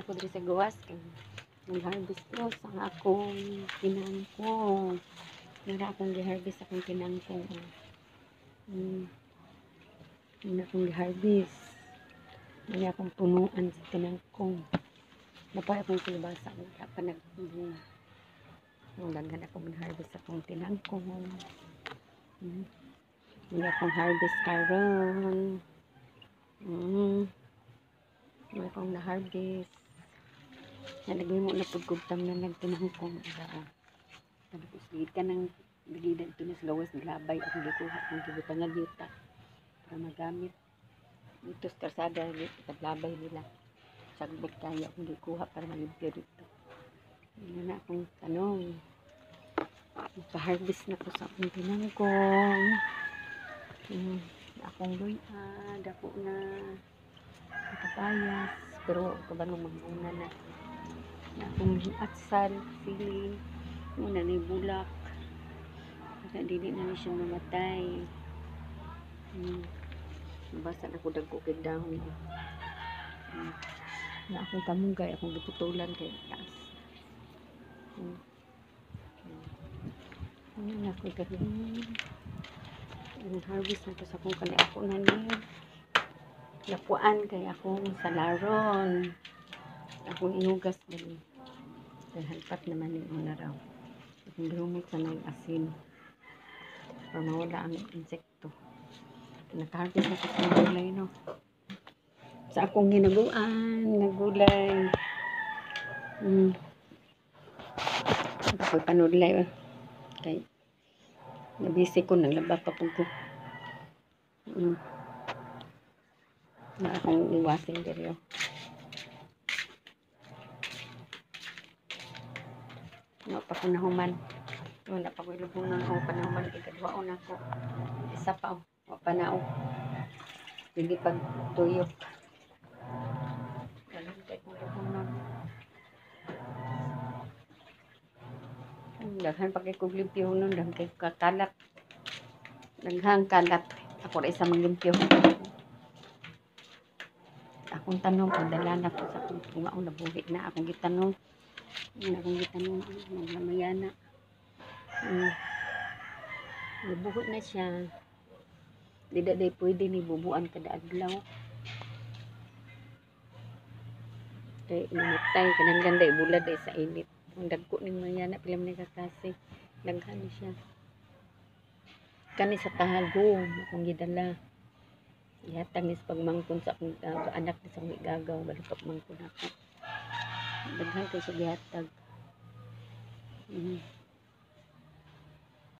ako diri sa gawas kay nag-harvest ko sa akong kinangko. Nara akong gi-harvest akong kinangko. Hmm. Nara akong gi-harvest. Nara akong punuan sa kinangko. Napay akong silbasa. Nara pa nag Ang daghan akong gi-harvest akong tinangko. Hmm. Nara akong harvest karon. Hmm. Nara akong na-harvest. Nalagay mo na pagkugtam na nagtinangkong. Aba, tapos gid ka ng bigidan ito sa lawas labay ako gikuha ng gibutan nga yuta para magamit. Dito sa karsada paglabay nila. Sagbot kaya akong gikuha para malimpyo dito. Yun na akong tanong. Pa-harvest na ko sa akong tinangkong hmm, akong luya dako na. Kapayas pero kabanong magmuna na na atsal sili muna ni bulak Kaya dili na siya mamatay. Hmm. Basa na ko dagko kay dahon. Hmm. Na akong kamunggay, akong giputulan kay taas. Hmm. Ano na ko gawin? Ang harvest na to sa akong kani ako na ni. Lapuan kay akong salaron. Akong inugas dali. Kaya halpat naman yung una raw. Akong lumot sa ng asin para mawala ang insekto. Nakaharvest na sa mga gulay, no? Sa akong ginaguan, na gulay. Hmm. Ako'y panudlay, oh. Kay, nabisi ko, naglaba pa po ko. Hmm. Na akong iwasin diri, Nga pa ko nahuman. Wala pa ko ilubong ng ako panahuman kay kadwaon ako. Isa pa oh. Wa pa na oh. Hindi pag tuyok. Dalam kay ko. Ang Daghan pa kay kog limpyo nun. Daghan kay kakalat. Daghang kalat. Ako rin isa manglimpyo. Akong tanong kung dala na ko sa akong kumaon na buhi na. Akong gitanong. Akong gitanong. Maglamayana. Mm. Nabuhot na siya. Di da day pwede ni bubuan kada adlaw. Kay namatay kanang ganda ibulad day sa init. Ang dagko ning mayana pila man kakasi. Daghan ni siya. Kani sa tahago akong gidala. Ihatag ni sa pagmangkon sa akong uh, anak ni sa mga gagaw balik pagmangkon ako. Daghan kay siya gihatag. Mm.